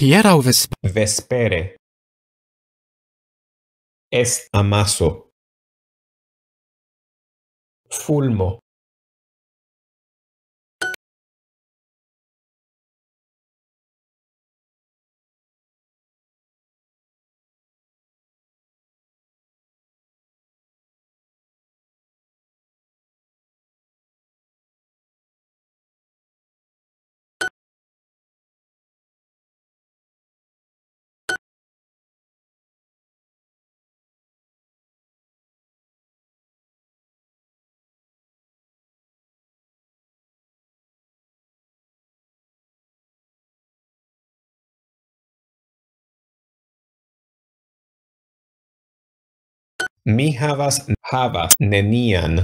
Hieraŭ vesp vespere. Est amaso. Fulmo. Mi havas havas nenian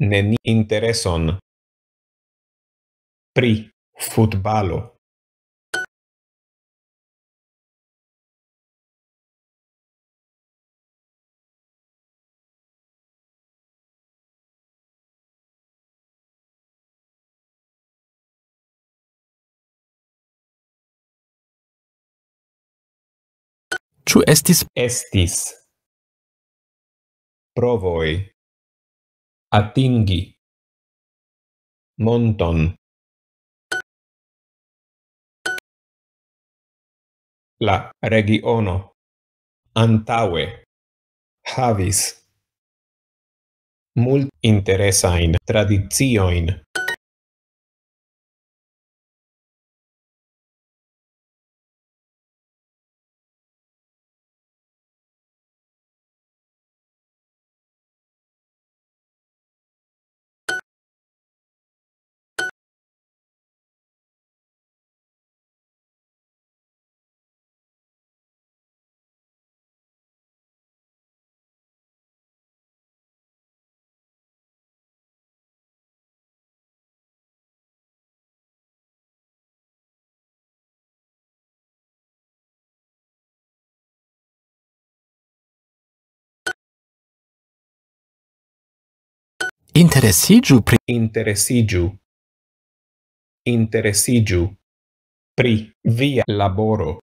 neni intereson pri futbalo. Ĉu estis? Estis. Provoi. Atingi. Monton. La regiono. Antaue. Havis. Mult interesain tradizioin. Interesigiu pri interesigiu interesigiu pri via laboro.